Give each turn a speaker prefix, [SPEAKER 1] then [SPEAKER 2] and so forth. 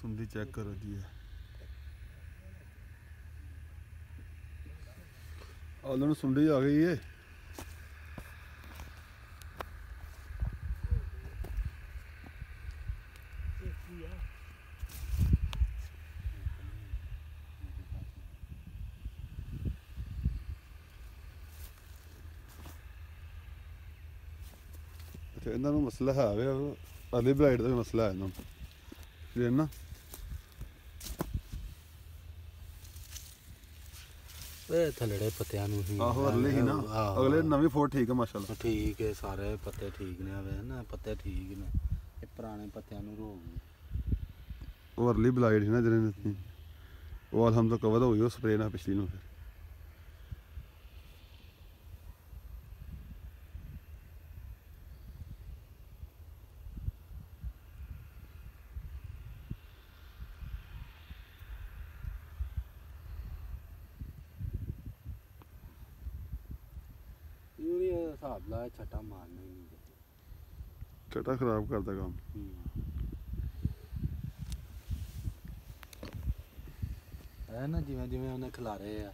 [SPEAKER 1] ਸੁੰਡੀ ਚੈੱਕ ਕਰੋ ਜੀ। ਇਹ ਨੂੰ ਸੁੰਡੀ ਆ ਗਈ ਏ। ਇਹਨਾਂ ਨੂੰ ਮਸਲਾ ਹੈ ਵੇ ਅਰਲੀ ਦਾ ਮਸਲਾ ਹੈ ਇਹਨਾਂ ਨੂੰ। ਨਾ।
[SPEAKER 2] ਇਹ ਥੱਲੜੇ ਪੱਤਿਆਂ ਨੂੰ ਹੀ
[SPEAKER 1] ਆਹੋ ਅਰਲੀ ਹੀ ਨਾ।
[SPEAKER 2] ਆਹੋ।
[SPEAKER 1] ਅਗਲੇ ਨਵੀਂ ਫੋਟ ਠੀਕ ਹੈ ਮਾਸ਼ਾਅੱਲਾ।
[SPEAKER 2] ਠੀਕ ਹੈ ਸਾਰੇ ਪੱਤੇ ਠੀਕ ਨੇ ਵੇ ਨਾ ਪੱਤੇ ਠੀਕ ਨੇ। ਇਹ ਪੁਰਾਣੇ ਪੱਤਿਆਂ ਨੂੰ ਰੋਗ ਨੇ।
[SPEAKER 1] ਉਹ ਅਰਲੀ ਬਲਾਈਟ ਸੀ ਨਾ ਜਿਹੜੇ ਨੇ ਉਹ ਅਲਹਮਦੁਲਿਲਾ ਕਵਰ ਹੋ ਗਈ ਉਹ ਸਪਰੇ ਨਾਲ ਪਿਛਲੀ ਨੂੰ ਫਿਰ।
[SPEAKER 2] ਹਿਸਾਬ ਲਾ ਛੱਟਾ ਮਾਰਨਾ ਹੀ ਨਹੀਂ
[SPEAKER 1] ਚਟਾ ਖਰਾਬ ਕਰਦਾ ਕੰਮ।
[SPEAKER 2] ਹੈ। ਨਾ ਜਿਵੇਂ ਜਿਵੇਂ ਉਹਨੇ ਖਿਲਾਰੇ ਆ।